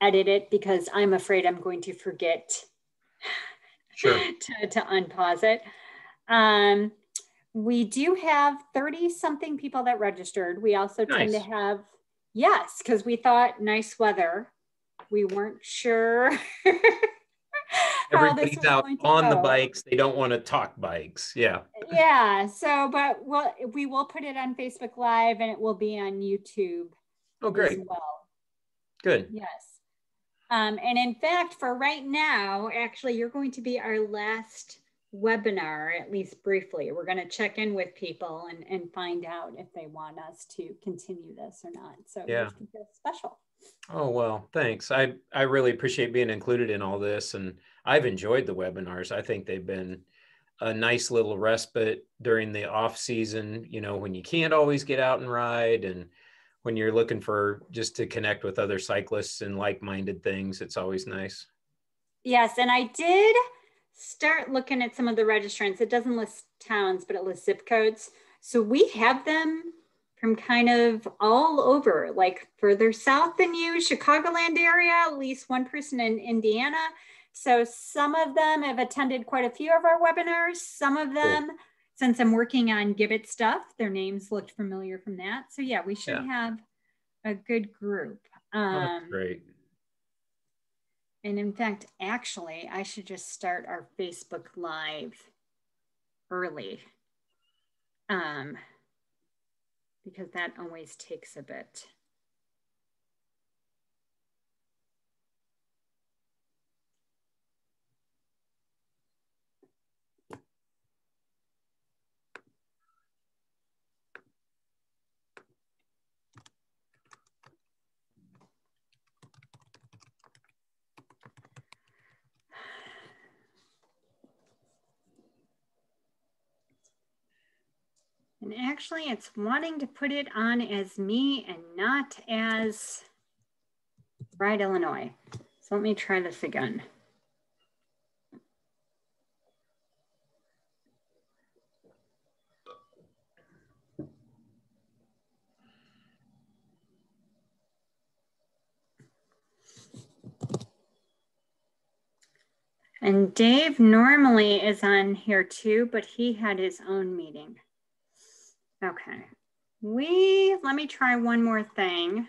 edit it because I'm afraid I'm going to forget Sure. to, to unpause it. Um, we do have 30 something people that registered. We also tend to have, yes, because we thought nice weather. We weren't sure. Everybody's out on the bikes. They don't want to talk bikes. Yeah. Yeah, so, but we'll, we will put it on Facebook Live and it will be on YouTube Oh, as great. well. Good. Yes. Um, and in fact, for right now, actually, you're going to be our last webinar, at least briefly. We're going to check in with people and, and find out if they want us to continue this or not. So Yeah. special. Oh, well, thanks. I, I really appreciate being included in all this. And I've enjoyed the webinars. I think they've been a nice little respite during the off season, you know, when you can't always get out and ride and when you're looking for just to connect with other cyclists and like-minded things, it's always nice. Yes, and I did start looking at some of the registrants. It doesn't list towns, but it lists zip codes. So we have them from kind of all over, like further south than you, Chicagoland area, at least one person in Indiana. So some of them have attended quite a few of our webinars. Some of them, since I'm working on Gibbet stuff, their names looked familiar from that. So yeah, we should Yeah. have a good group. Oh, Um, great. and in fact, actually, I should just start our Facebook Live early. Um, because that always takes a bit. And actually, it's wanting to put it on as me and not as Ride Illinois. So let me try this again. And Dave normally is on here too, but he had his own meeting. Okay. We, let me try one more thing.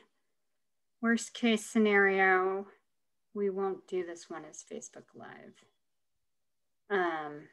Worst case scenario, we won't do this one as Facebook Live. Um,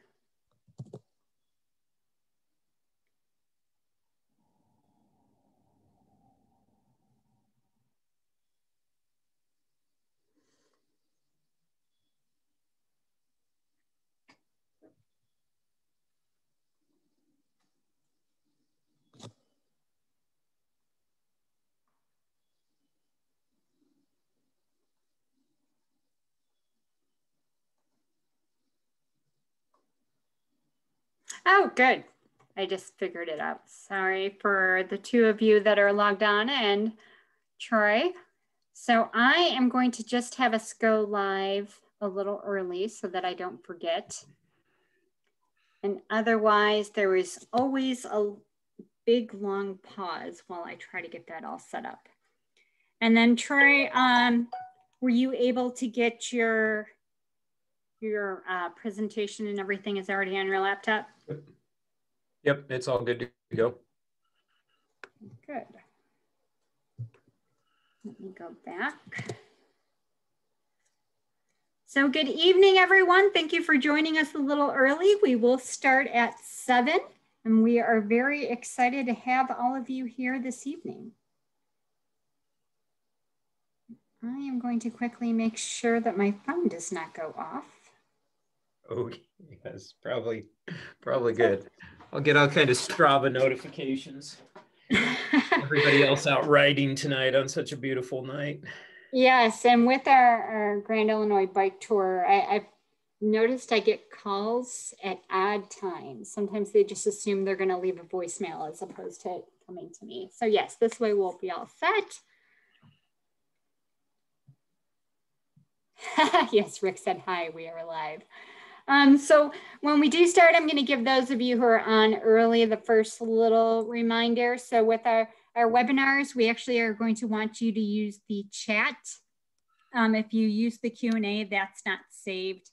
Oh, good. I just figured it out. Sorry for the two of you that are logged on and Troy. So I am going to just have us go live a little early so that I don't forget. And otherwise, there is always a big long pause while I try to get that all set up. And then Troy, um, were you able to get your your uh, presentation and everything is already on your laptop? Yep, it's all good to go. Good. Let me go back. So good evening, everyone. Thank you for joining us a little early. We will start at seven and we are very excited to have all of you here this evening. I am going to quickly make sure that my phone does not go off. Oh, yes, probably, probably good. I'll get all kind of Strava notifications. Everybody else out riding tonight on such a beautiful night. Yes, and with our, our Grand Illinois bike tour, I, I've noticed I get calls at odd times. Sometimes they just assume they're going to leave a voicemail as opposed to coming to me. So yes, this way we'll be all set. yes, Rick said hi, we are live. Um, so when we do start, I'm going to give those of you who are on early the first little reminder. So with our, our webinars, we actually are going to want you to use the chat Um, if you use the Q&A, that's not saved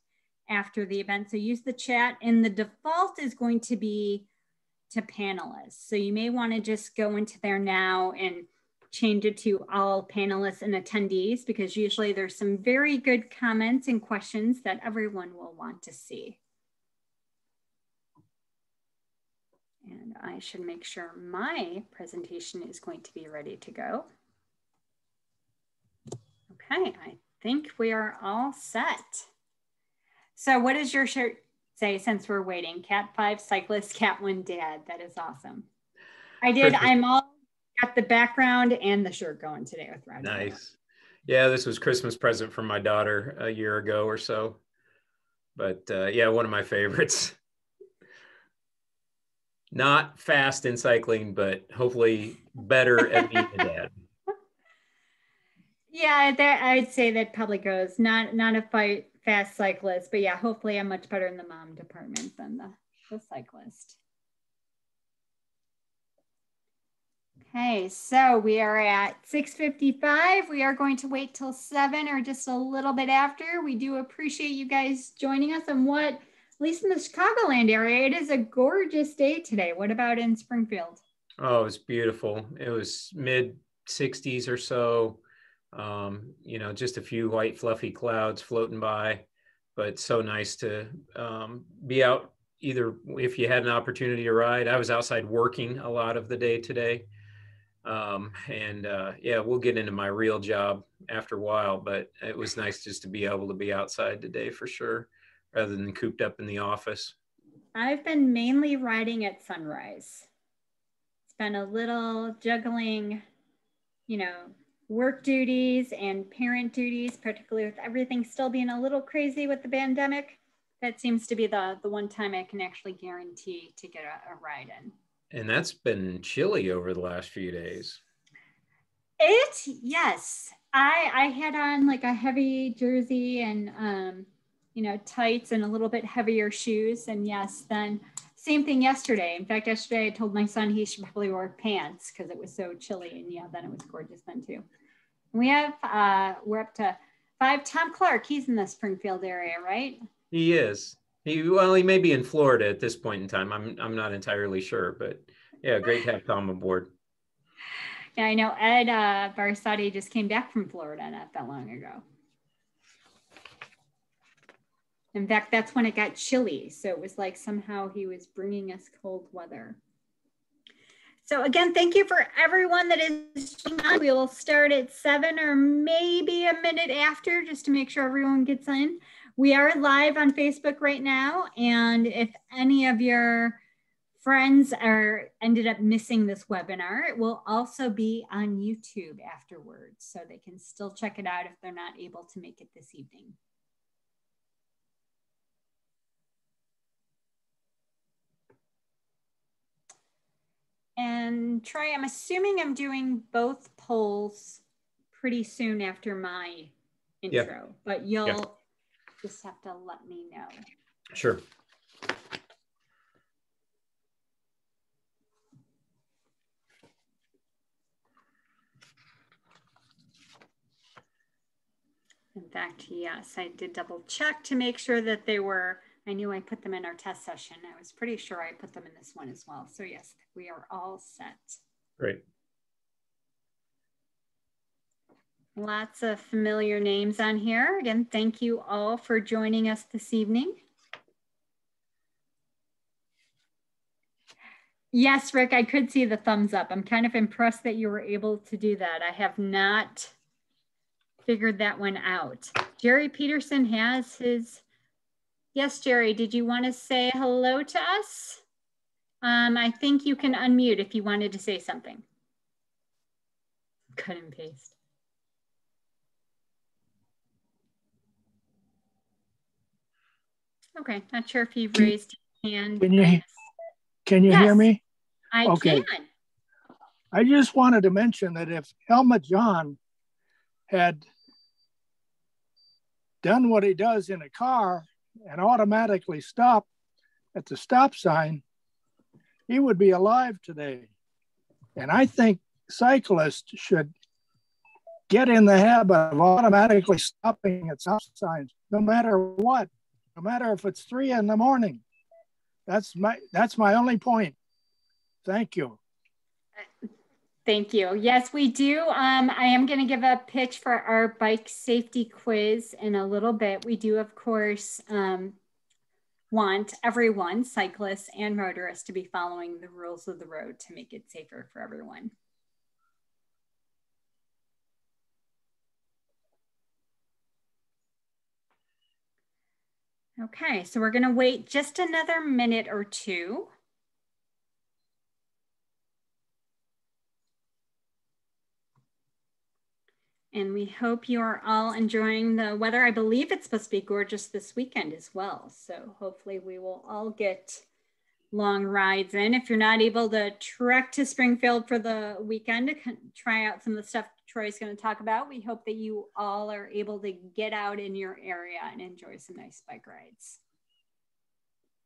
after the event. So use the chat and the default is going to be to panelists. So you may wanna just go into there now and change it to all panelists and attendees because usually there's some very good comments and questions that everyone will want to see. And I should make sure my presentation is going to be ready to go. Okay, I think we are all set. So what does your shirt say since we're waiting? Cat five cyclist, cat one dad. That is awesome. I did, I'm all got the background and the shirt going today with Roger. Nice. Yeah, this was Christmas present from my daughter a year ago or so. But uh, yeah, one of my favorites. Not fast in cycling, but hopefully better at being a dad. Yeah, that I'd say that probably goes not not a fight fast cyclist, but yeah, hopefully I'm much better in the mom department than the, the cyclist. Okay, so we are at 6.55. We are going to wait till 7 or just a little bit after. We do appreciate you guys joining us on what, at least in the Chicagoland area, it is a gorgeous day today. What about in Springfield? Oh, it's beautiful. It was mid 60s or so. Um, you know, just a few white fluffy clouds floating by, but so nice to um, be out either if you had an opportunity to ride. I was outside working a lot of the day today. Um, and uh, yeah, we'll get into my real job after a while, but it was nice just to be able to be outside today for sure, rather than cooped up in the office. I've been mainly riding at sunrise. It's been a little juggling, you know, work duties and parent duties, particularly with everything still being a little crazy with the pandemic. That seems to be the, the one time I can actually guarantee to get a, a ride in. And that's been chilly over the last few days. It yes. I I had on like a heavy jersey and um, you know, tights and a little bit heavier shoes. And yes, then same thing yesterday. In fact, yesterday I told my son he should probably wear pants because it was so chilly. And yeah, then it was gorgeous then too. We have uh we're up to five. Tom Clark, he's in the Springfield area, right? He is. He well, he may be in Florida at this point in time. I'm I'm not entirely sure, but yeah, great to have Tom aboard. Yeah, I know Ed uh, Barsotti just came back from Florida not that long ago. In fact, that's when it got chilly. So it was like somehow he was bringing us cold weather. So again, thank you for everyone that is on. We will start at seven or maybe a minute after just to make sure everyone gets in. We are live on Facebook right now. And if any of your friends are ended up missing this webinar, it will also be on YouTube afterwards. So they can still check it out if they're not able to make it this evening. And Troy, I'm assuming I'm doing both polls pretty soon after my intro, but you'll just have to let me know. Sure. In fact, yes, I did double check to make sure that they were, I knew I put them in our test session. I was pretty sure I put them in this one as well. So yes, we are all set. Great. Lots of familiar names on here. Again, thank you all for joining us this evening. Yes, Rick, I could see the thumbs up. I'm kind of impressed that you were able to do that. I have not figured that one out. Jerry Peterson has his, yes, Jerry, did you want to say hello to us? Um, I think you can unmute if you wanted to say something. Cut and paste. Okay, not sure if you've raised your hand. Can you, can you yes, hear me? I okay. can. I just wanted to mention that if Helmut John had done what he does in a car and automatically stopped at the stop sign, he would be alive today. And I think cyclists should get in the habit of automatically stopping at stop signs, no matter what, no matter if it's three in the morning. That's my that's my only point. Thank you. Thank you. Yes, we do. Um, I am going to give a pitch for our bike safety quiz in a little bit. We do, of course, um, want everyone, cyclists and motorists, to be following the rules of the road to make it safer for everyone. Okay, so we're going to wait just another minute or two. And we hope you are all enjoying the weather. I believe it's supposed to be gorgeous this weekend as well. So hopefully we will all get long rides in. If you're not able to trek to Springfield for the weekend to try out some of the stuff Troy's going to talk about, we hope that you all are able to get out in your area and enjoy some nice bike rides.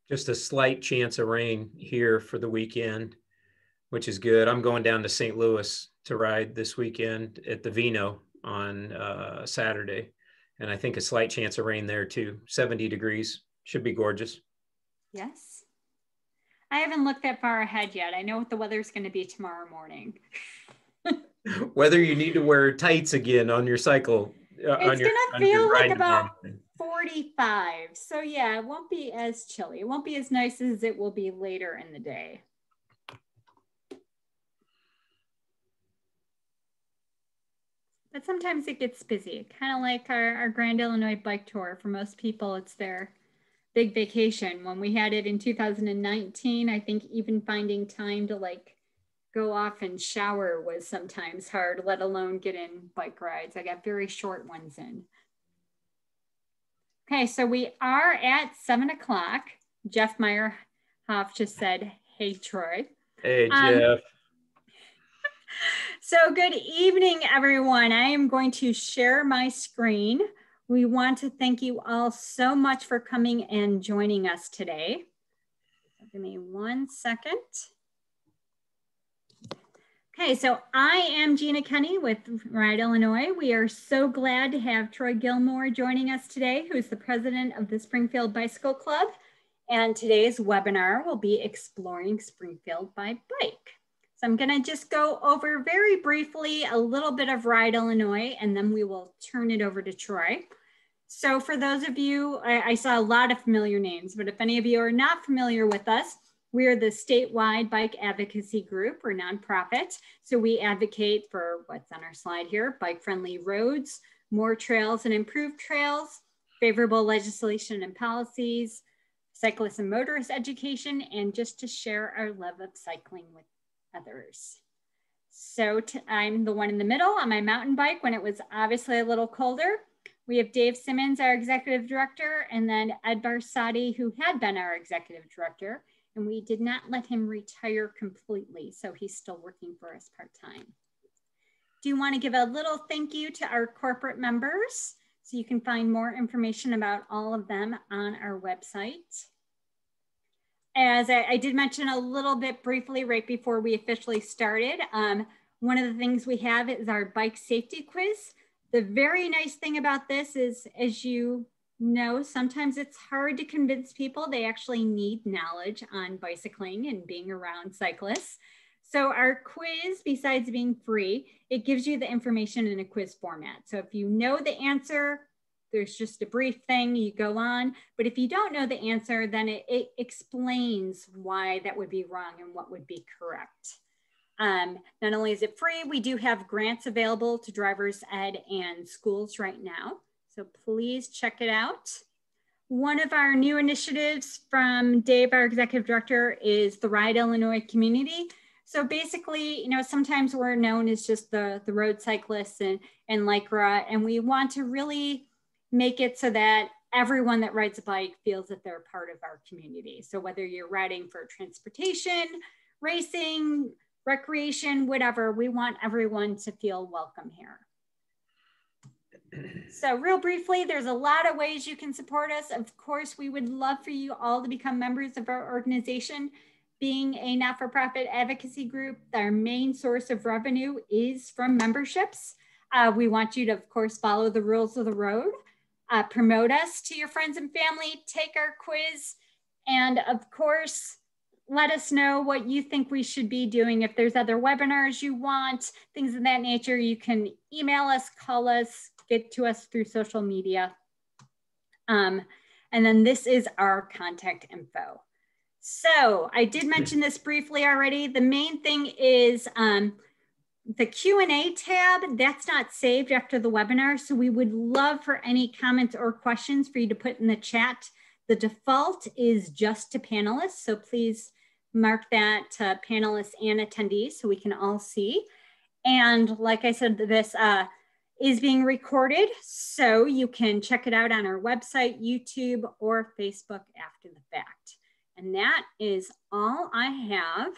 Just a slight chance of rain here for the weekend, which is good. I'm going down to St. Louis to ride this weekend at the Vino on uh, Saturday. And I think a slight chance of rain there too. 70 degrees. Should be gorgeous. Yes. I haven't looked that far ahead yet. I know what the weather's going to be tomorrow morning. Whether you need to wear tights again on your cycle. Uh, it's going to feel like about 45. So, yeah, it won't be as chilly. It won't be as nice as it will be later in the day. but sometimes it gets busy. Kind of like our, our Grand Illinois Bike Tour. For most people, it's their big vacation. When we had it in 2019, I think even finding time to like go off and shower was sometimes hard, let alone get in bike rides. I got very short ones in. Okay, so we are at seven o'clock. Jeff meyer Meyerhoff just said, hey, Troy. Hey, um, Jeff. Um, so good evening, everyone. I am going to share my screen. We want to thank you all so much for coming and joining us today. Give me one second. Okay, so I am Gina Kenny with Ride Illinois. We are so glad to have Troy Gilmore joining us today, who's the president of the Springfield Bicycle Club. And today's webinar will be Exploring Springfield by Bike. So I'm gonna just go over very briefly a little bit of Ride Illinois and then we will turn it over to Troy. So for those of you, I, I, saw a lot of familiar names, but if any of you are not familiar with us, we are the statewide bike advocacy group or nonprofit. So we advocate for what's on our slide here, bike friendly roads, more trails and improved trails, favorable legislation and policies, cyclist and motorist education, and just to share our love of cycling with others. So I'm the one in the middle on my mountain bike when it was obviously a little colder. We have Dave Simmons, our executive director, and then Ed Barsotti, who had been our executive director, and we did not let him retire completely, so he's still working for us part-time. Do you want to give a little thank you to our corporate members? So you can find more information about all of them on our website as I, I, did mention a little bit briefly right before we officially started, um, one of the things we have is our bike safety quiz. The very nice thing about this is, as you know, sometimes it's hard to convince people they actually need knowledge on bicycling and being around cyclists. So our quiz, besides being free, it gives you the information in a quiz format. So if you know the answer, there's just a brief thing you go on. But if you don't know the answer then it, it explains why that would be wrong and what would be correct. Um, not only is it free we do have grants available to drivers ed and schools right now. So please check it out. One of our new initiatives from dave our executive director is the ride illinois community. So basically, you know, sometimes we're known as just the, the road cyclists and, and Lycra, and we want to really make it so that everyone that rides a bike feels that they're part of our community. So whether you're riding for transportation, racing, recreation, whatever, we want everyone to feel welcome here. So real briefly, there's a lot of ways you can support us. Of course, we would love for you all to become members of our organization. Being a not-for-profit advocacy group, our main source of revenue is from memberships. Uh, we want you to, of course, follow the rules of the road, uh, promote us to your friends and family, take our quiz, and of course, let us know what you think we should be doing. If there's other webinars you want, things of that nature, you can email us, call us, get to us through social media. Um, and then this is our contact info. So I did mention this briefly already. The main thing is um, the Q&A tab, that's not saved after the webinar. So we would love for any comments or questions for you to put in the chat. The default is just to panelists. So please mark that to panelists and attendees so we can all see. And like I said, this uh, is being recorded. So you can check it out on our website, YouTube, or Facebook after the fact. And that is all I have.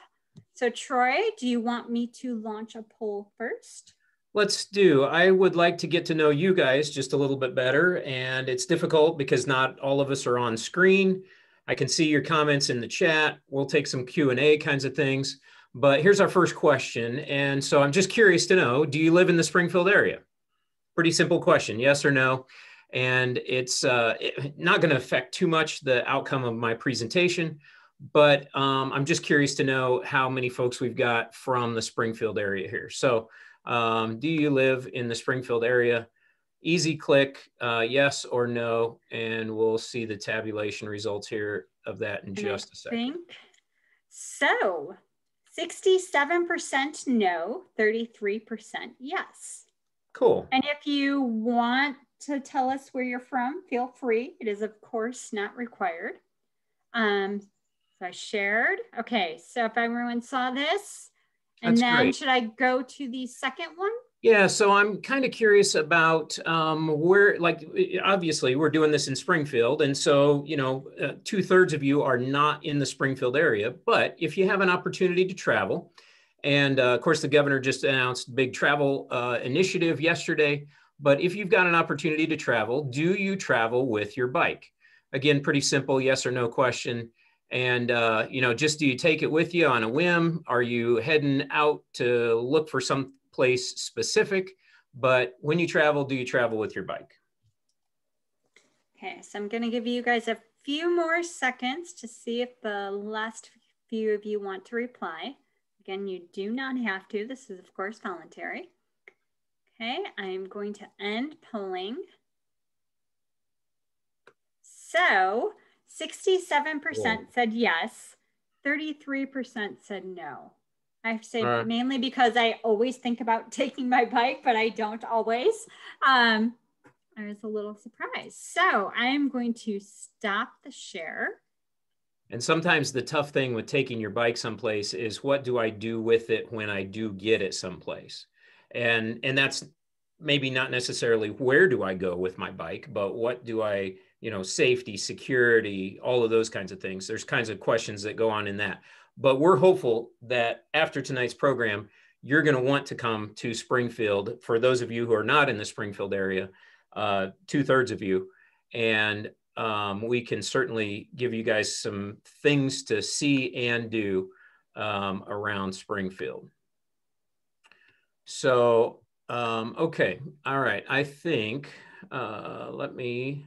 So Troy, do you want me to launch a poll first? Let's do. I would like to get to know you guys just a little bit better. And it's difficult because not all of us are on screen. I can see your comments in the chat. We'll take some Q&A kinds of things. But here's our first question. And so I'm just curious to know, do you live in the Springfield area? Pretty simple question, yes or no? and it's uh, not going to affect too much the outcome of my presentation, but um, I'm just curious to know how many folks we've got from the Springfield area here. So um, do you live in the Springfield area? Easy click, uh, yes or no, and we'll see the tabulation results here of that in just a second. Think. So 67% no, 33% yes. Cool. And if you want to tell us where you're from, feel free. It is, of course, not required. Um, I shared. Okay, so if everyone saw this, and That's then great. should I go to the second one? Yeah, so I'm kind of curious about um, where, like, obviously we're doing this in Springfield. And so, you know, uh, two thirds of you are not in the Springfield area. But if you have an opportunity to travel, and uh, of course, the governor just announced big travel uh, initiative yesterday. But if you've got an opportunity to travel, do you travel with your bike? Again, pretty simple yes or no question. And, uh, you know, just do you take it with you on a whim? Are you heading out to look for some place specific? But when you travel, do you travel with your bike? Okay, so I'm going to give you guys a few more seconds to see if the last few of you want to reply. Again, you do not have to. This is, of course, voluntary. Okay, I'm going to end polling. So 67% said yes, 33% said no. I have to say right. mainly because I always think about taking my bike, but I don't always. Um, I was a little surprised. So I am going to stop the share. And sometimes the tough thing with taking your bike someplace is what do I do with it when I do get it someplace? and and that's maybe not necessarily where do I go with my bike, but what do I, you know, safety, security, all of those kinds of things. There's kinds of questions that go on in that. But we're hopeful that after tonight's program, you're going to want to come to Springfield. For those of you who are not in the Springfield area, uh, two thirds of you, and um, we can certainly give you guys some things to see and do um, around Springfield. So, um, okay, all right. I think, uh, let me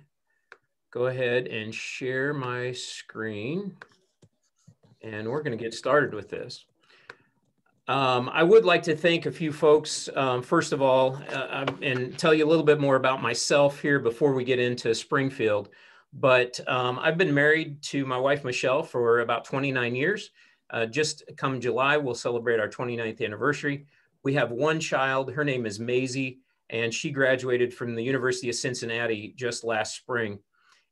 go ahead and share my screen and we're gonna get started with this. Um, I would like to thank a few folks, um, first of all, uh, um, and tell you a little bit more about myself here before we get into Springfield. But um, I've been married to my wife, Michelle, for about 29 years. Uh, just come July, we'll celebrate our 29th anniversary. We have one child. Her name is Maisie, and she graduated from the University of Cincinnati just last spring.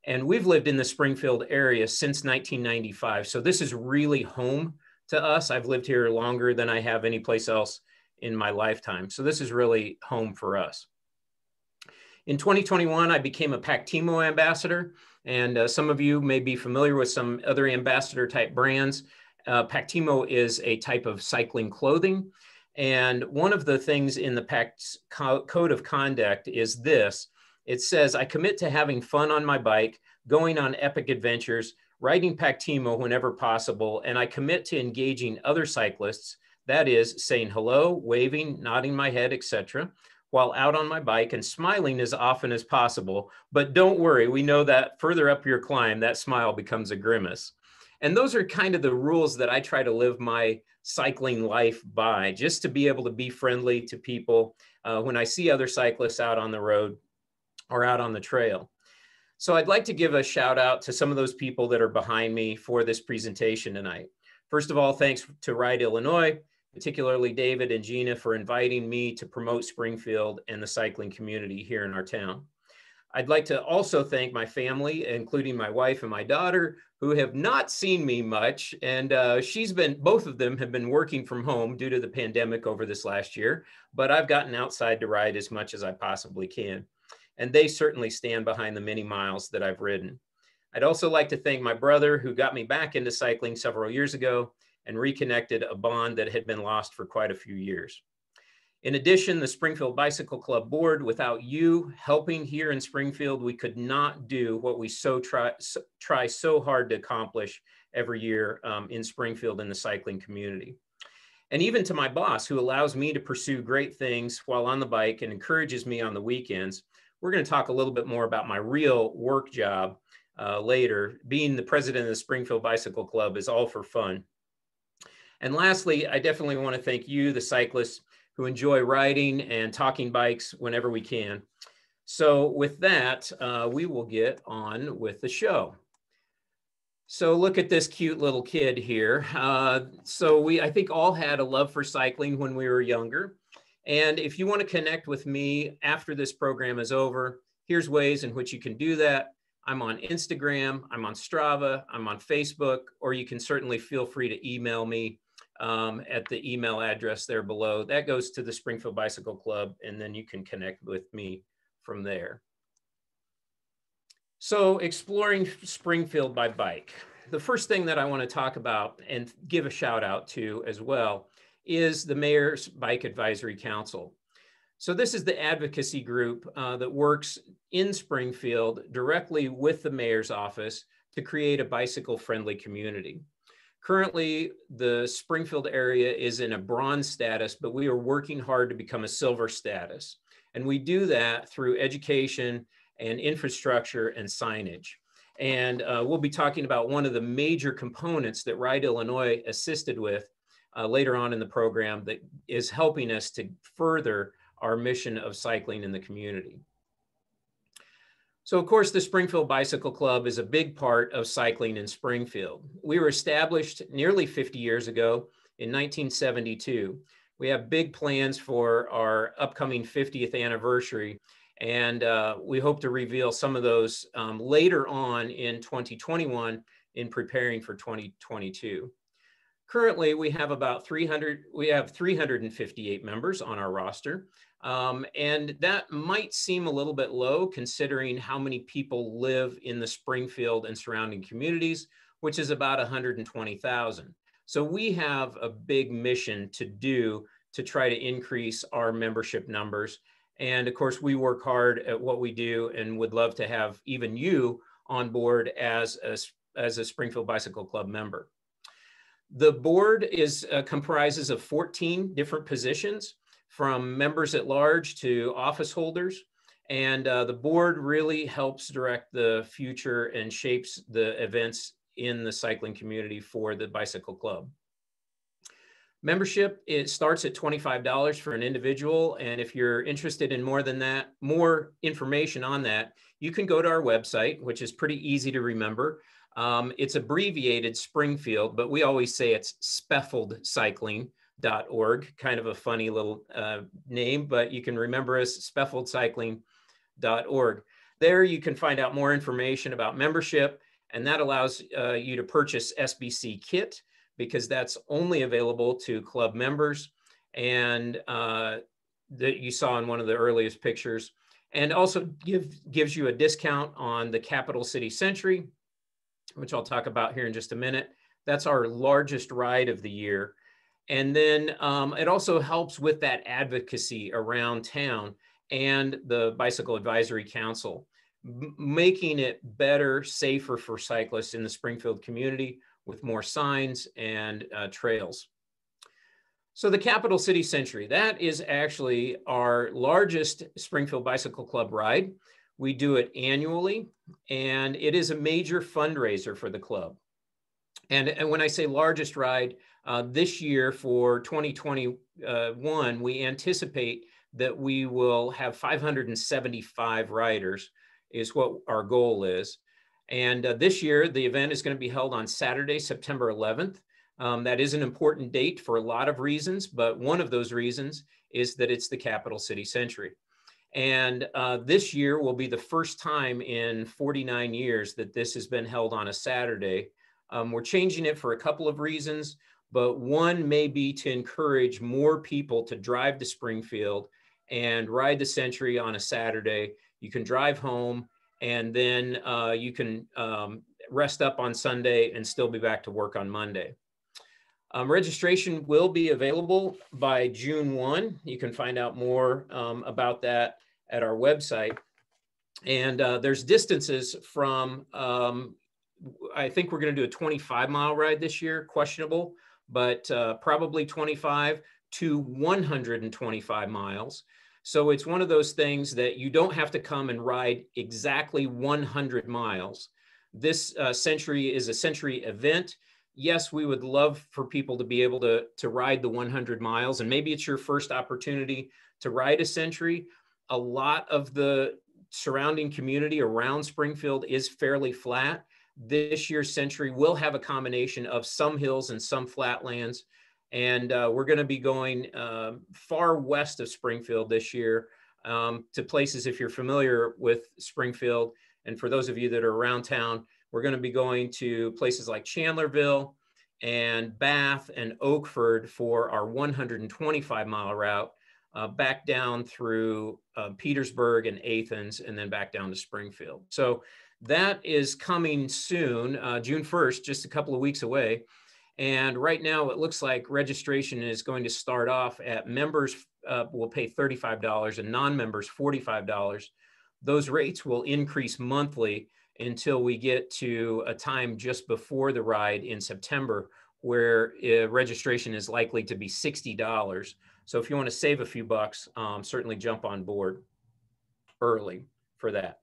And we've lived in the Springfield area since 1995. So this is really home to us. I've lived here longer than I have any place else in my lifetime. So this is really home for us. In 2021, I became a Pactimo ambassador. And uh, some of you may be familiar with some other ambassador type brands. Uh, Pactimo is a type of cycling clothing. And one of the things in the PACT's code of conduct is this it says, I commit to having fun on my bike, going on epic adventures, riding Pactimo whenever possible, and I commit to engaging other cyclists, that is, saying hello, waving, nodding my head, etc., while out on my bike and smiling as often as possible. But don't worry, we know that further up your climb, that smile becomes a grimace. And those are kind of the rules that I try to live my cycling life by, just to be able to be friendly to people uh, when I see other cyclists out on the road or out on the trail. So I'd like to give a shout out to some of those people that are behind me for this presentation tonight. First of all, thanks to Ride Illinois, particularly David and Gina for inviting me to promote Springfield and the cycling community here in our town. I'd like to also thank my family, including my wife and my daughter, who have not seen me much. And uh, she's been, both of them have been working from home due to the pandemic over this last year, but I've gotten outside to ride as much as I possibly can. And they certainly stand behind the many miles that I've ridden. I'd also like to thank my brother who got me back into cycling several years ago and reconnected a bond that had been lost for quite a few years. In addition, the Springfield Bicycle Club board, without you helping here in Springfield, we could not do what we so try, so, try so hard to accomplish every year um, in Springfield in the cycling community. And even to my boss, who allows me to pursue great things while on the bike and encourages me on the weekends. We're going to talk a little bit more about my real work job uh, later. Being the president of the Springfield Bicycle Club is all for fun. And lastly, I definitely want to thank you, the cyclists, who enjoy riding and talking bikes whenever we can. So with that, uh, we will get on with the show. So look at this cute little kid here. Uh, so we, I think all had a love for cycling when we were younger. And if you want to connect with me after this program is over, here's ways in which you can do that. I'm on Instagram, I'm on Strava, I'm on Facebook, or you can certainly feel free to email me um, at the email address there below. That goes to the Springfield Bicycle Club, and then you can connect with me from there. So exploring Springfield by bike. The first thing that I want to talk about and give a shout out to as well is the Mayor's Bike Advisory Council. So this is the advocacy group uh, that works in Springfield directly with the mayor's office to create a bicycle friendly community. Currently, the Springfield area is in a bronze status, but we are working hard to become a silver status. And we do that through education and infrastructure and signage. And uh, we'll be talking about one of the major components that Ride Illinois assisted with uh, later on in the program that is helping us to further our mission of cycling in the community. So of course, the Springfield Bicycle Club is a big part of cycling in Springfield. We were established nearly 50 years ago in 1972. We have big plans for our upcoming 50th anniversary, and uh, we hope to reveal some of those um, later on in 2021 in preparing for 2022. Currently, we have about 300, we have 358 members on our roster. Um, and that might seem a little bit low considering how many people live in the Springfield and surrounding communities, which is about 120,000. So we have a big mission to do to try to increase our membership numbers. And of course, we work hard at what we do and would love to have even you on board as a, as a Springfield Bicycle Club member. The board is uh, comprises of 14 different positions from members at large to office holders. And uh, the board really helps direct the future and shapes the events in the cycling community for the Bicycle Club. Membership, it starts at $25 for an individual. And if you're interested in more than that, more information on that, you can go to our website, which is pretty easy to remember. Um, it's abbreviated Springfield, but we always say it's Speffeld kind of a funny little uh, name, but you can remember us spfldcycling.org. There you can find out more information about membership, and that allows uh, you to purchase SBC kit because that's only available to club members and uh, that you saw in one of the earliest pictures. And also give, gives you a discount on the Capital City Century, which I'll talk about here in just a minute. That's our largest ride of the year. And then um, it also helps with that advocacy around town and the Bicycle Advisory Council, making it better, safer for cyclists in the Springfield community with more signs and uh, trails. So the Capital City Century, that is actually our largest Springfield Bicycle Club ride. We do it annually, and it is a major fundraiser for the club. And, and when I say largest ride, uh, this year for 2021, we anticipate that we will have 575 riders is what our goal is. And uh, this year, the event is going to be held on Saturday, September 11th. Um, that is an important date for a lot of reasons, but one of those reasons is that it's the capital city century. And uh, this year will be the first time in 49 years that this has been held on a Saturday. Um, we're changing it for a couple of reasons, but one may be to encourage more people to drive to Springfield and ride the century on a Saturday. You can drive home and then uh, you can um, rest up on Sunday and still be back to work on Monday. Um, registration will be available by June 1. You can find out more um, about that at our website. And uh, there's distances from, um, I think we're going to do a 25 mile ride this year, questionable, but uh, probably 25 to 125 miles. So it's one of those things that you don't have to come and ride exactly 100 miles. This uh, century is a century event yes, we would love for people to be able to, to ride the 100 miles, and maybe it's your first opportunity to ride a century. A lot of the surrounding community around Springfield is fairly flat. This year's century will have a combination of some hills and some flatlands. And uh, we're going to be going uh, far west of Springfield this year um, to places, if you're familiar with Springfield, and for those of you that are around town, we're going to be going to places like Chandlerville and Bath and Oakford for our 125 mile route, uh, back down through uh, Petersburg and Athens, and then back down to Springfield. So that is coming soon, uh, June 1st, just a couple of weeks away. And right now, it looks like registration is going to start off at members uh, will pay $35 and non members $45. Those rates will increase monthly until we get to a time just before the ride in September where uh, registration is likely to be $60. So if you want to save a few bucks, um, certainly jump on board early for that.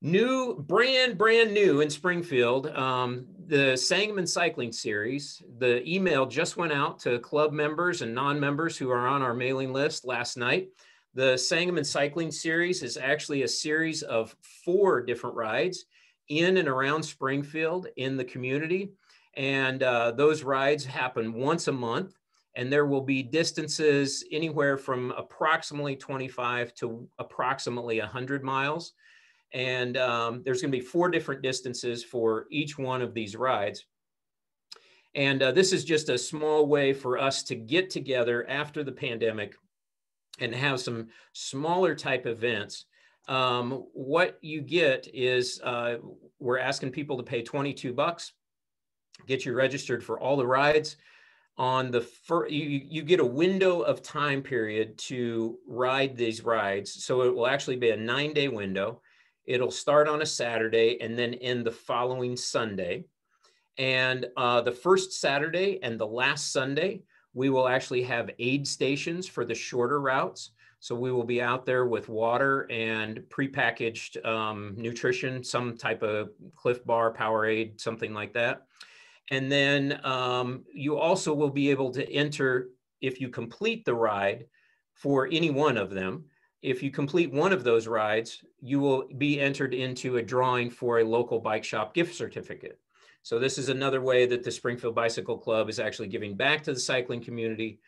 New, brand, brand new in Springfield, um, the Sangamon Cycling Series. The email just went out to club members and non-members who are on our mailing list last night. The Sangamon Cycling Series is actually a series of four different rides in and around Springfield in the community. And uh, those rides happen once a month. And there will be distances anywhere from approximately 25 to approximately 100 miles. And um, there's going to be four different distances for each one of these rides. And uh, this is just a small way for us to get together after the pandemic and have some smaller type events, um, what you get is uh, we're asking people to pay 22 bucks, get you registered for all the rides. On the first, you, you get a window of time period to ride these rides. So it will actually be a nine day window. It'll start on a Saturday and then end the following Sunday. And uh, the first Saturday and the last Sunday, we will actually have aid stations for the shorter routes. So we will be out there with water and prepackaged um, nutrition, some type of Clif Bar, Powerade, something like that. And then um, you also will be able to enter, if you complete the ride for any one of them, if you complete one of those rides, you will be entered into a drawing for a local bike shop gift certificate. So this is another way that the Springfield Bicycle Club is actually giving back to the cycling community.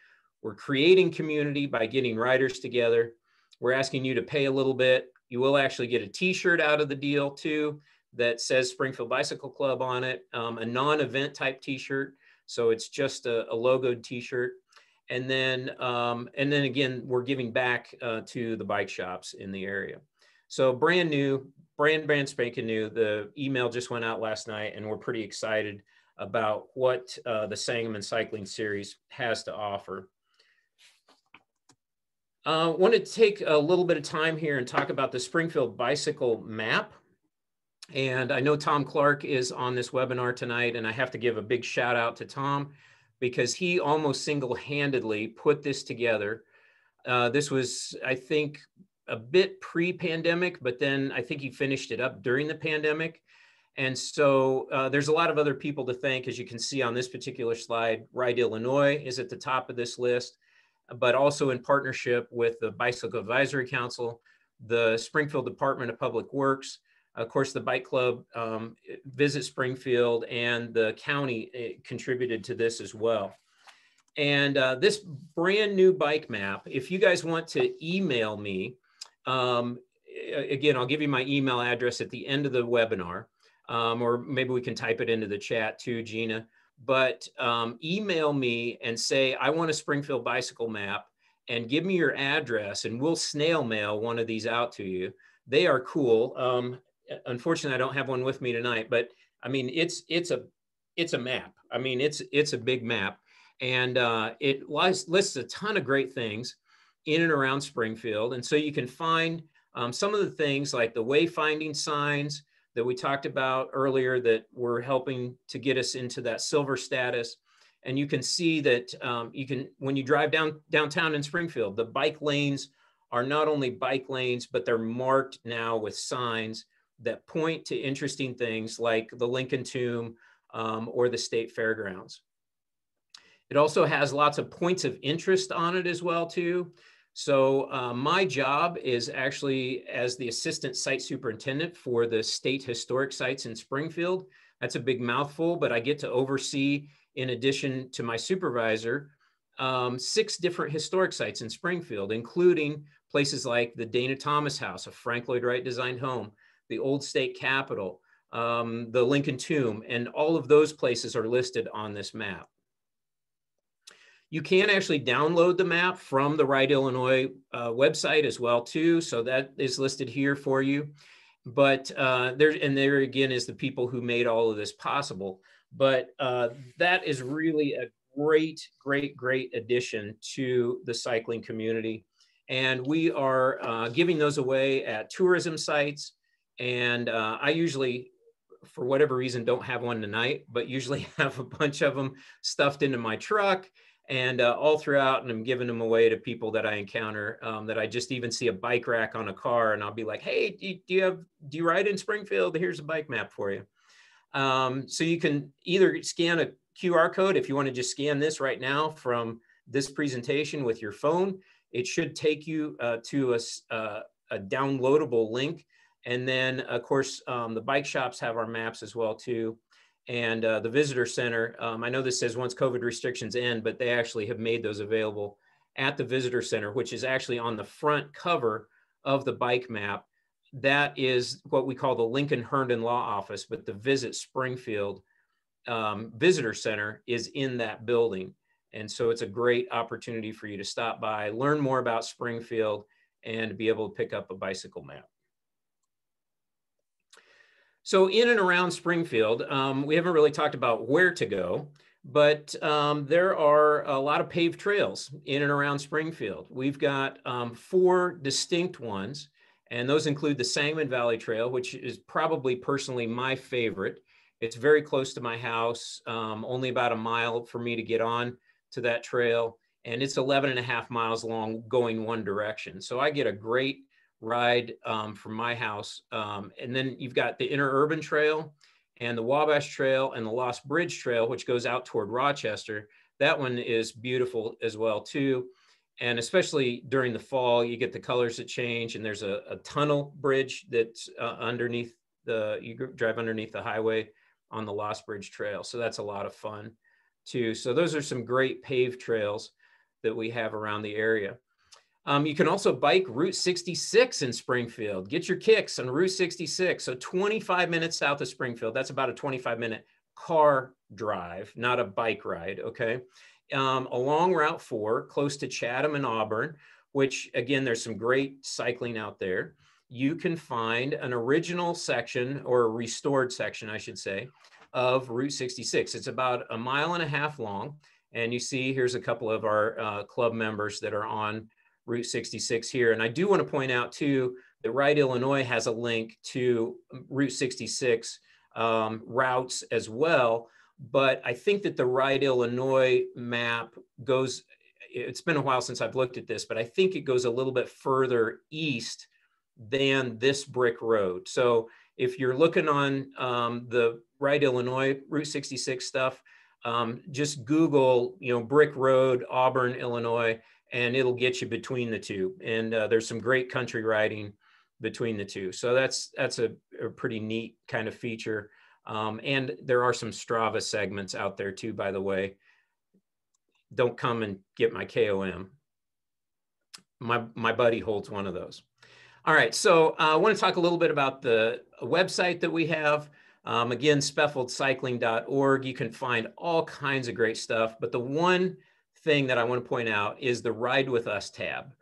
We're creating community by getting riders together. We're asking you to pay a little bit. You will actually get a t-shirt out of the deal too that says Springfield Bicycle Club on it, um, a non-event type t-shirt. So it's just a, a logoed t-shirt. And then, um, and then again, we're giving back uh, to the bike shops in the area. So brand new, brand brand spanking new. The email just went out last night, and we're pretty excited about what uh, the Sangamon Cycling Series has to offer. I uh, want to take a little bit of time here and talk about the Springfield Bicycle Map. And I know Tom Clark is on this webinar tonight, and I have to give a big shout out to Tom because he almost single-handedly put this together. Uh, this was, I think, a bit pre-pandemic, but then I think he finished it up during the pandemic. And so uh, there's a lot of other people to thank, as you can see on this particular slide. Ride, Illinois is at the top of this list, but also in partnership with the Bicycle Advisory Council, the Springfield Department of Public Works, of course, the bike club, um, Visit Springfield, and the county eh, contributed to this as well. And uh, this brand new bike map, if you guys want to email me, um, again, I'll give you my email address at the end of the webinar, um, or maybe we can type it into the chat too, Gina. But um, email me and say, I want a Springfield bicycle map and give me your address and we'll snail mail one of these out to you. They are cool. Um, unfortunately, I don't have one with me tonight, but I mean, it's it's a it's a map. I mean, it's it's a big map, and uh, it lists, lists a ton of great things in and around Springfield, and so you can find um, some of the things like the wayfinding signs that we talked about earlier that were helping to get us into that silver status. And you can see that um, you can when you drive down downtown in Springfield, the bike lanes are not only bike lanes, but they're marked now with signs that point to interesting things like the Lincoln Tomb um, or the State Fairgrounds. It also has lots of points of interest on it as well too. So uh, my job is actually as the assistant site superintendent for the state historic sites in Springfield. That's a big mouthful, but I get to oversee, in addition to my supervisor, um, six different historic sites in Springfield, including places like the Dana Thomas House, a Frank Lloyd Wright designed home, the old state capitol, um, the Lincoln Tomb, and all of those places are listed on this map. You can actually download the map from the Ride Illinois uh, website as well too. So that is listed here for you. But uh, there, and there again is the people who made all of this possible. But uh, that is really a great, great, great addition to the cycling community. And we are uh, giving those away at tourism sites, and uh, I usually, for whatever reason, don't have one tonight, but usually have a bunch of them stuffed into my truck and uh, all throughout. And I'm giving them away to people that I encounter um, that I just even see a bike rack on a car and I'll be like, hey, do you, do you have, do you ride in Springfield? Here's a bike map for you. Um, so you can either scan a QR code if you want to just scan this right now from this presentation with your phone. It should take you uh, to a, uh, a downloadable link and then, of course, um, the bike shops have our maps as well too. And uh, the visitor center, um, I know this says once COVID restrictions end, but they actually have made those available at the visitor center, which is actually on the front cover of the bike map. That is what we call the Lincoln Herndon Law Office, but the Visit Springfield um, Visitor Center is in that building. And so it's a great opportunity for you to stop by, learn more about Springfield, and be able to pick up a bicycle map. So in and around Springfield, um, we haven't really talked about where to go, but um, there are a lot of paved trails in and around Springfield. We've got um, four distinct ones, and those include the Sangamon Valley Trail, which is probably personally my favorite. It's very close to my house, um, only about a mile for me to get on to that trail, and it's 11 and a half miles long going one direction. So I get a great ride um, from my house. Um, and then you've got the interurban trail and the Wabash Trail and the Lost Bridge Trail, which goes out toward Rochester. That one is beautiful as well too. And especially during the fall, you get the colors that change and there's a, a tunnel bridge that's uh, underneath the, you drive underneath the highway on the Lost Bridge Trail. So that's a lot of fun too. So those are some great paved trails that we have around the area. Um, you can also bike Route 66 in Springfield. Get your kicks on Route 66. So 25 minutes south of Springfield. That's about a 25 minute car drive, not a bike ride. Okay. Um, along Route 4, close to Chatham and Auburn, which again, there's some great cycling out there. You can find an original section or a restored section, I should say, of Route 66. It's about a mile and a half long. And you see, here's a couple of our uh, club members that are on Route 66 here. And I do want to point out too that Ride Illinois has a link to Route 66 um, routes as well. but I think that the Ride Illinois map goes, it's been a while since I've looked at this, but I think it goes a little bit further east than this brick road. So if you're looking on um, the Ride Illinois Route 66 stuff, um, just Google, you know, Brick Road, Auburn, Illinois, and it'll get you between the two. And uh, there's some great country riding between the two. So that's that's a, a pretty neat kind of feature. Um, and there are some Strava segments out there too, by the way. Don't come and get my KOM. My, my buddy holds one of those. All right, so uh, I want to talk a little bit about the website that we have. Um, again, spfldcycling.org. You can find all kinds of great stuff, but the one thing that I want to point out is the Ride With Us tab.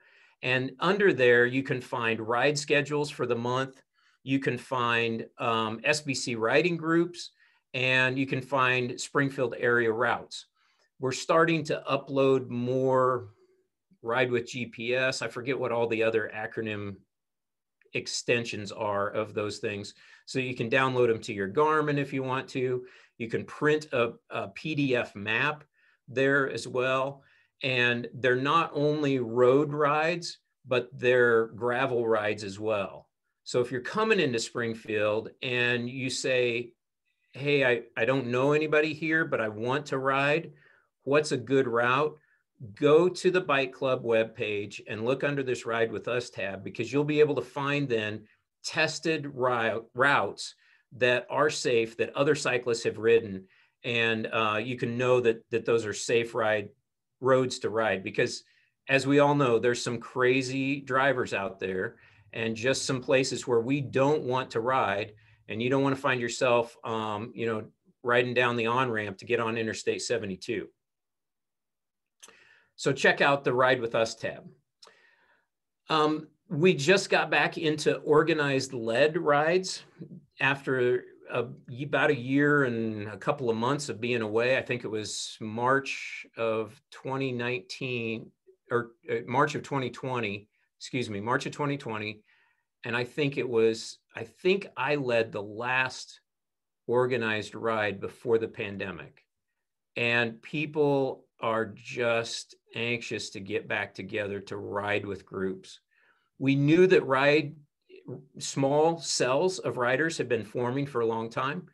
And under there, you can find ride schedules for the month. You can find um, SBC riding groups, and you can find Springfield area routes. We're starting to upload more Ride with GPS. I forget what all the other acronym extensions are of those things. So you can download them to your Garmin if you want to. You can print a, a PDF map there as well. And they're not only road rides, but they're gravel rides as well. So if you're coming into Springfield and you say, hey, I, I don't know anybody here, but I want to ride, what's a good route? Go to the Bike Club webpage and look under this Ride With Us tab because you'll be able to find then tested routes that are safe that other cyclists have ridden and uh, you can know that that those are safe ride roads to ride because as we all know there's some crazy drivers out there and just some places where we don't want to ride and you don't want to find yourself um, you know riding down the on ramp to get on interstate 72 so check out the ride with us tab. Um, we just got back into organized led rides after a, about a year and a couple of months of being away. I think it was March of 2019 or uh, March of 2020, excuse me, March of 2020. And I think it was, I think I led the last organized ride before the pandemic. And people are just anxious to get back together to ride with groups. We knew that ride small cells of riders have been forming for a long time,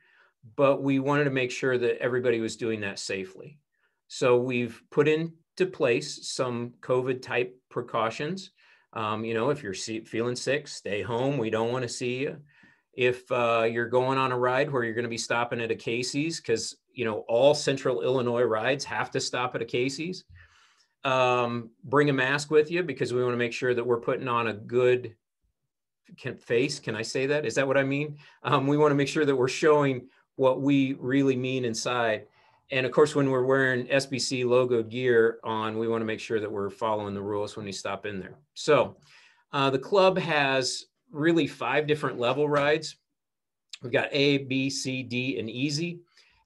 but we wanted to make sure that everybody was doing that safely. So we've put into place some COVID type precautions. Um, you know, if you're feeling sick, stay home. We don't want to see you. If uh, you're going on a ride where you're going to be stopping at a Casey's, because you know all Central Illinois rides have to stop at a Casey's. Um, bring a mask with you because we want to make sure that we're putting on a good can face. Can I say that? Is that what I mean? Um, we want to make sure that we're showing what we really mean inside. And of course, when we're wearing SBC logo gear on, we want to make sure that we're following the rules when we stop in there. So uh, the club has really five different level rides. We've got A, B, C, D, and easy.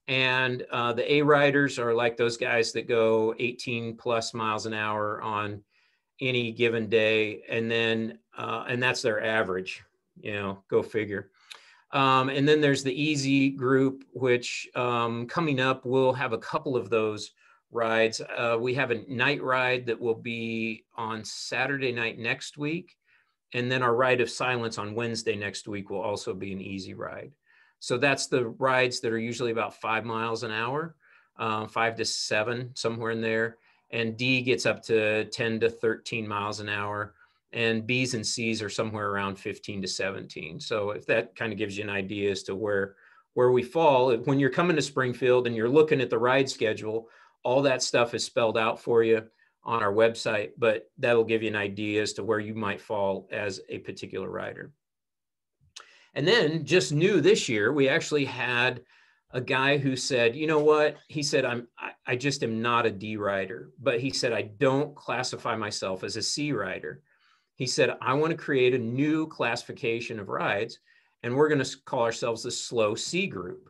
And uh, the A riders are like those guys that go 18 plus miles an hour on any given day. And then uh, and that's their average. You know, go figure. Um, and then there's the easy group, which um, coming up, we'll have a couple of those rides. Uh, we have a night ride that will be on Saturday night next week. And then our ride of silence on Wednesday next week will also be an easy ride. So that's the rides that are usually about five miles an hour, uh, five to seven, somewhere in there. And D gets up to 10 to 13 miles an hour and B's and C's are somewhere around 15 to 17. So if that kind of gives you an idea as to where where we fall, when you're coming to Springfield and you're looking at the ride schedule, all that stuff is spelled out for you on our website, but that'll give you an idea as to where you might fall as a particular rider. And then just new this year, we actually had a guy who said, you know what? He said, I'm, I, I just am not a D rider, but he said, I don't classify myself as a C rider he said, I want to create a new classification of rides, and we're going to call ourselves the slow C group.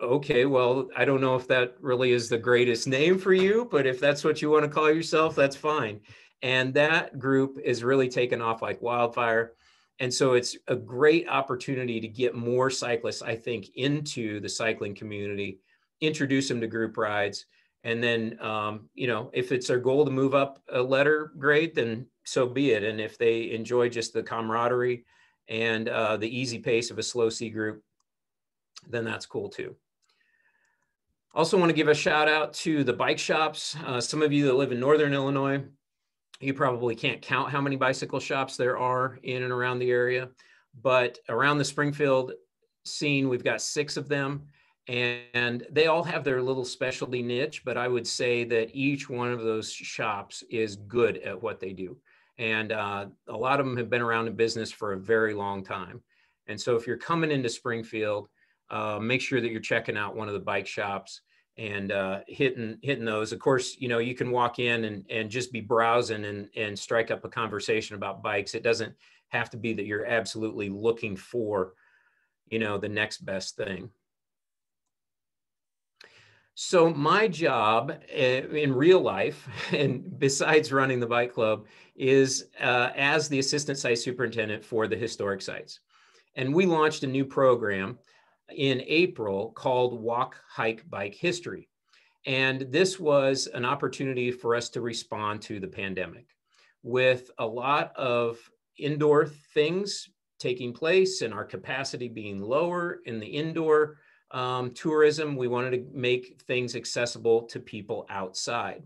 Okay, well, I don't know if that really is the greatest name for you, but if that's what you want to call yourself, that's fine. And that group is really taken off like wildfire. And so it's a great opportunity to get more cyclists, I think, into the cycling community introduce them to group rides. And then, um, you know, if it's their goal to move up a letter grade, then so be it. And if they enjoy just the camaraderie and uh, the easy pace of a slow C group, then that's cool too. Also want to give a shout out to the bike shops. Uh, some of you that live in Northern Illinois, you probably can't count how many bicycle shops there are in and around the area, but around the Springfield scene, we've got six of them and they all have their little specialty niche, but I would say that each one of those shops is good at what they do. And uh, a lot of them have been around in business for a very long time. And so if you're coming into Springfield, uh, make sure that you're checking out one of the bike shops and uh, hitting hitting those. Of course, you know you can walk in and and just be browsing and and strike up a conversation about bikes. It doesn't have to be that you're absolutely looking for, you know, the next best thing. So my job eh, in real life, and besides running the bike club, is uh, as the assistant site superintendent for the historic sites. And we launched a new program in April called Walk, Hike, Bike History. And this was an opportunity for us to respond to the pandemic with a lot of indoor things taking place and our capacity being lower in the indoor um, tourism. We wanted to make things accessible to people outside.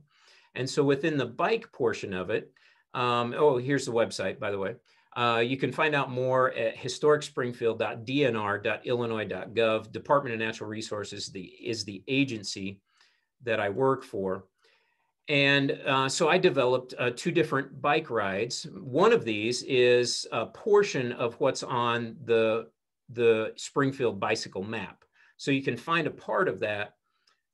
And so within the bike portion of it, um, oh, here's the website, by the way. Uh, you can find out more at historicspringfield.dnr.illinois.gov. Department of Natural Resources the, is the agency that I work for. And uh, so I developed uh, two different bike rides. One of these is a portion of what's on the, the Springfield bicycle map. So you can find a part of that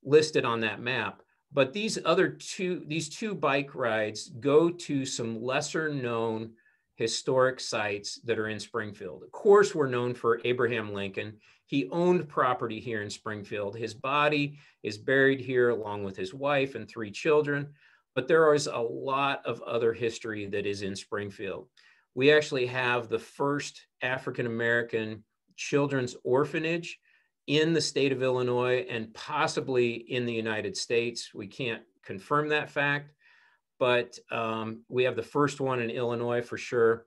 listed on that map. But these other two, these two bike rides go to some lesser known historic sites that are in Springfield. Of course, we're known for Abraham Lincoln. He owned property here in Springfield. His body is buried here along with his wife and three children. But there is a lot of other history that is in Springfield. We actually have the first African American children's orphanage in the state of Illinois and possibly in the United States. We can't confirm that fact, but um, we have the first one in Illinois for sure.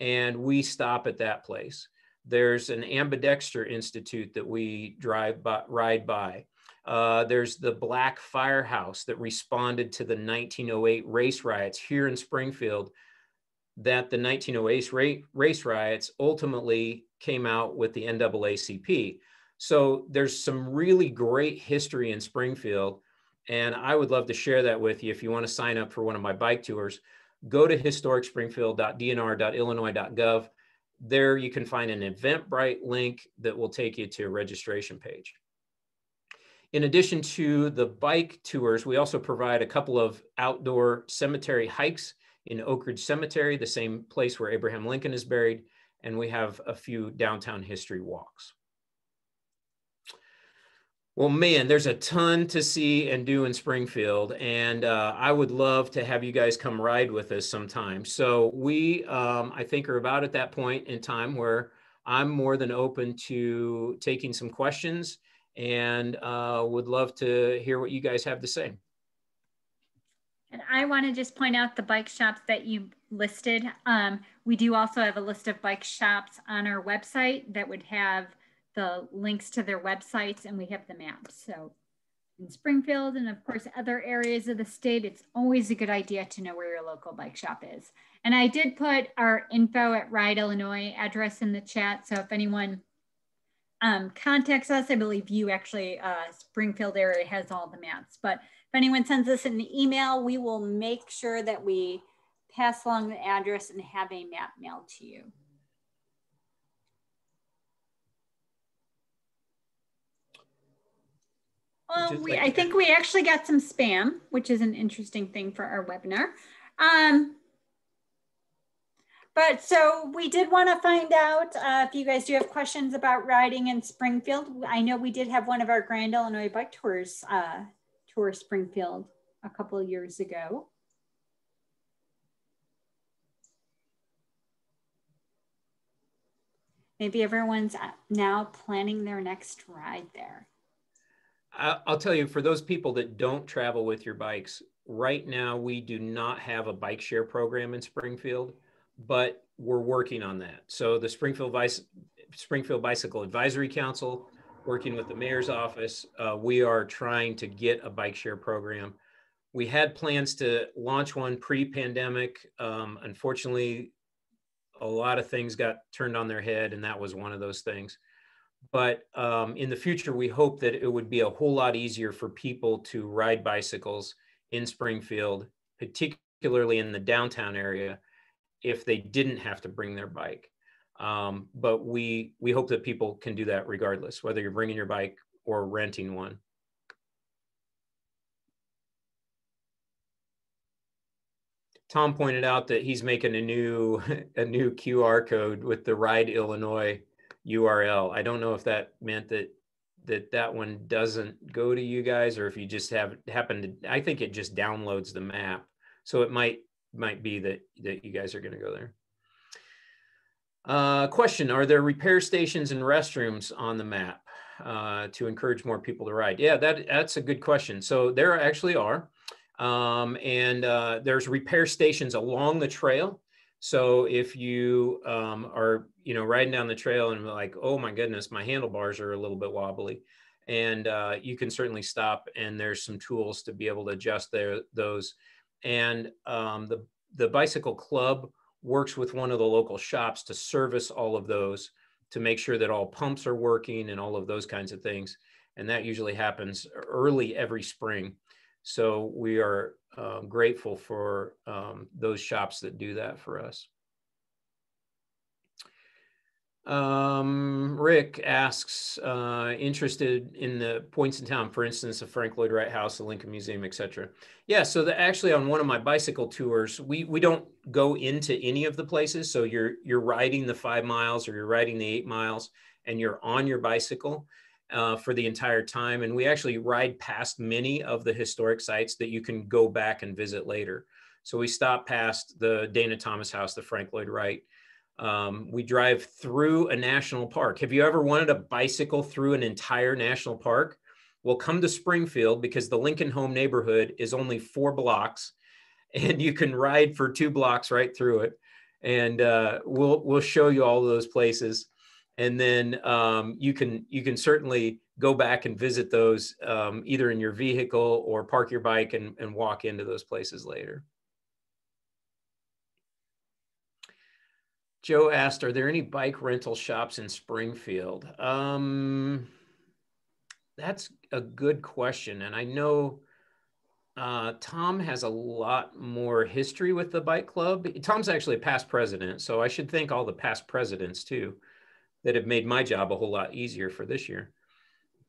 And we stop at that place. There's an Ambidexter Institute that we drive by, ride by. Uh, there's the Black Firehouse that responded to the 1908 race riots here in Springfield. That the 1908 race riots ultimately came out with the NAACP. So there's some really great history in Springfield. And I would love to share that with you. If you want to sign up for one of my bike tours, go to historicspringfield.dnr.illinois.gov. There you can find an Eventbrite link that will take you to a registration page. In addition to the bike tours, we also provide a couple of outdoor cemetery hikes in Oak Ridge Cemetery, the same place where Abraham Lincoln is buried, and we have a few downtown history walks. Well, man, there's a ton to see and do in Springfield, and uh, I would love to have you guys come ride with us sometime. So we, um, I think, are about at that point in time where I'm more than open to taking some questions, and uh, would love to hear what you guys have to say. And I want to just point out the bike shops that you listed. Um, we do also have a list of bike shops on our website that would have the links to their websites and we have the maps. So in Springfield and of course other areas of the state, it's always a good idea to know where your local bike shop is. And I did put our info at Ride Illinois address in the chat. So if anyone um, contacts us, I believe you actually, uh, Springfield area has all the maps. But if anyone sends us an email, we will make sure that we pass along the address and have a map mailed to you. Well, we, like I think we actually got some spam, which is an interesting thing for our webinar. Um, but so we did want to find out uh, if you guys do have questions about riding in Springfield. I know we did have one of our Grand Illinois Bike Tours uh, tour Springfield a couple of years ago. Maybe everyone's uh, now planning their next ride there. I'll tell you, for those people that don't travel with your bikes, right now we do not have a bike share program in Springfield, but we're working on that. So the Springfield Vice, Springfield Bicycle Advisory Council, working with the mayor's office, uh, we are trying to get a bike share program. We had plans to launch one pre-pandemic. Um, unfortunately, a lot of things got turned on their head, and that was one of those things. But um, in the future, we hope that it would be a whole lot easier for people to ride bicycles in Springfield, particularly in the downtown area, if they didn't have to bring their bike. Um, but we we hope that people can do that regardless, whether you're bringing your bike or renting one. Tom pointed out that he's making a new a new QR code with the Ride Illinois URL. I don't know if that meant that that that one doesn't go to you guys or if you just have happened to I think it just downloads the map. So it might might be that that you guys are going to go there. Uh, question, are there repair stations and restrooms on the map uh, to encourage more people to ride? Yeah, that, that's a good question. So there actually are. Um, and uh, there's repair stations along the trail. So if you um, are, you know, riding down the trail and like, oh my goodness, my handlebars are a little bit wobbly, and uh, you can certainly stop. And there's some tools to be able to adjust their, those. And um, the the bicycle club works with one of the local shops to service all of those to make sure that all pumps are working and all of those kinds of things. And that usually happens early every spring. So we are uh, grateful for um, those shops that do that for us. Um, Rick asks, uh, interested in the points in town, for instance, the Frank Lloyd Wright House, the Lincoln Museum, etc. Yeah, so the, actually on one of my bicycle tours, we we don't go into any of the places. So you're you're riding the five miles or you're riding the eight miles, and you're on your bicycle uh, for the entire time. And we actually ride past many of the historic sites that you can go back and visit later. So we stop past the Dana Thomas House, the Frank Lloyd Wright um, we drive through a national park. Have you ever wanted a bicycle through an entire national park? Well, come to Springfield because the Lincoln Home neighborhood is only four blocks, and you can ride for two blocks right through it. And uh, we'll we'll show you all those places, and then um, you can you can certainly go back and visit those um, either in your vehicle or park your bike and, and walk into those places later. Joe asked, are there any bike rental shops in Springfield? Um, that's a good question. And I know uh, Tom has a lot more history with the bike club. Tom's actually a past president, so I should thank all the past presidents too that have made my job a whole lot easier for this year.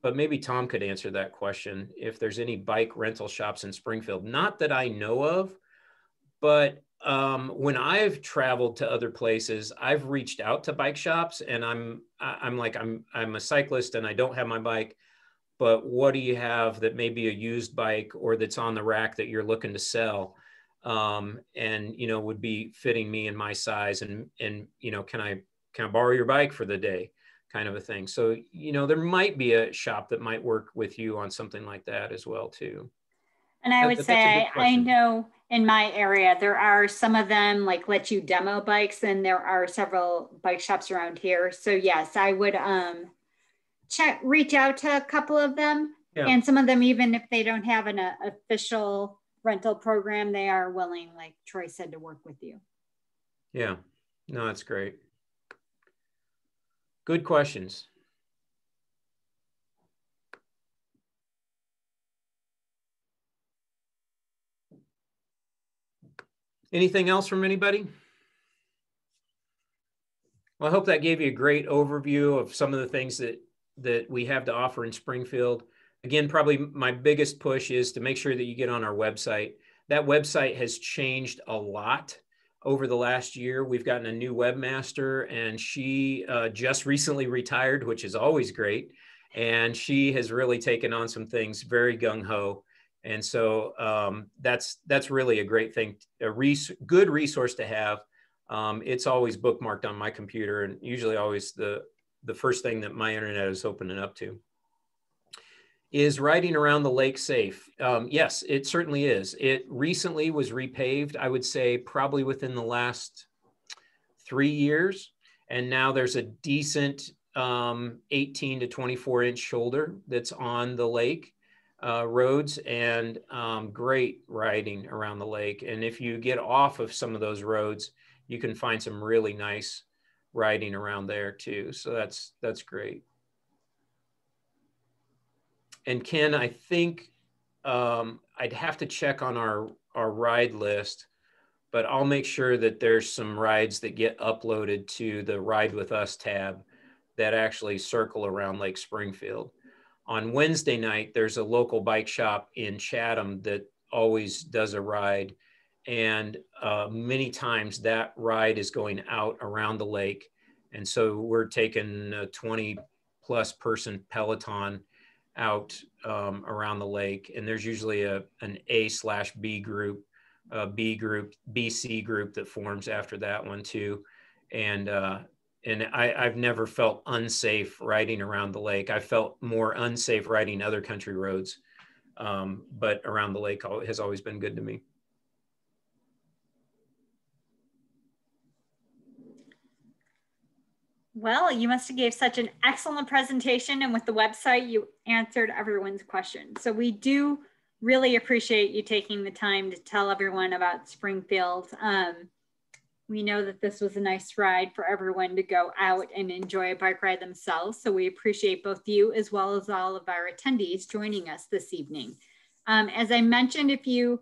But maybe Tom could answer that question if there's any bike rental shops in Springfield. Not that I know of, but um, when I've traveled to other places, I've reached out to bike shops and I'm I'm like I'm I'm a cyclist and I don't have my bike, but what do you have that may be a used bike or that's on the rack that you're looking to sell, um, and you know would be fitting me in my size and and you know can I can I borrow your bike for the day, kind of a thing. So you know there might be a shop that might work with you on something like that as well too. And I would that, say I know in my area, there are some of them like let you demo bikes, and there are several bike shops around here. So yes, I would um check reach out to a couple of them, yeah. and some of them even if they don't have an uh, official rental program, they are willing, like Troy said, to work with you. Yeah, no, that's great. Good questions. Anything else from anybody? Well, I hope that gave you a great overview of some of the things that, that we have to offer in Springfield. Again, probably my biggest push is to make sure that you get on our website. That website has changed a lot over the last year. We've gotten a new webmaster, and she uh, just recently retired, which is always great. And she has really taken on some things very gung ho and so um, that's that's really a great thing, a res- good resource to have. Um, it's always bookmarked on my computer, and usually always the the first thing that my internet is opening up to. Is riding around the lake safe? Um, yes, it certainly is. It recently was repaved, I would say probably within the last three years. And now there's a decent um, 18 to 24 inch shoulder that's on the lake uh, roads and um, great riding around the lake. And if you get off of some of those roads, you can find some really nice riding around there too. So that's that's great. And Ken, I think um, I'd have to check on our our ride list, but I'll make sure that there's some rides that get uploaded to the Ride with Us tab that actually circle around Lake Springfield. On Wednesday night, there's a local bike shop in Chatham that always does a ride. And uh, many times that ride is going out around the lake. And so we're taking a 20 plus person Peloton out um, around the lake. And there's usually a, an A slash B group, B group, BC group that forms after that one too. And uh, and I, I've never felt unsafe riding around the lake. I felt more unsafe riding other country roads, um, but around the lake has always been good to me. Well, you must have gave such an excellent presentation and with the website, you answered everyone's questions. So we do really appreciate you taking the time to tell everyone about Springfield. Um, we know that this was a nice ride for everyone to go out and enjoy a bike ride themselves. So we appreciate both you as well as all of our attendees joining us this evening. Um, as I mentioned, if you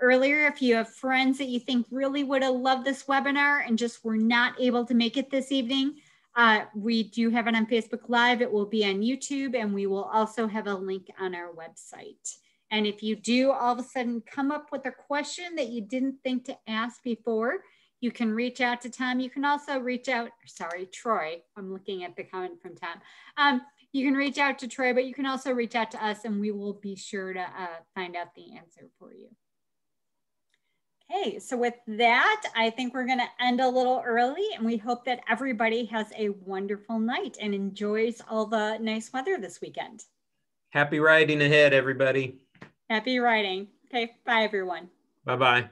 earlier, if you have friends that you think really would have loved this webinar and just were not able to make it this evening, uh, we do have it on Facebook Live. It will be on YouTube and we will also have a link on our website. And if you do all of a sudden come up with a question that you didn't think to ask before, you can reach out to Tom. You can also reach out, sorry, Troy. I'm looking at the comment from Tom. Um, you can reach out to Troy, but you can also reach out to us and we will be sure to uh, find out the answer for you. Okay, so with that, I think we're gonna end a little early and we hope that everybody has a wonderful night and enjoys all the nice weather this weekend. Happy riding ahead, everybody. Happy riding. Okay, bye everyone. Bye-bye.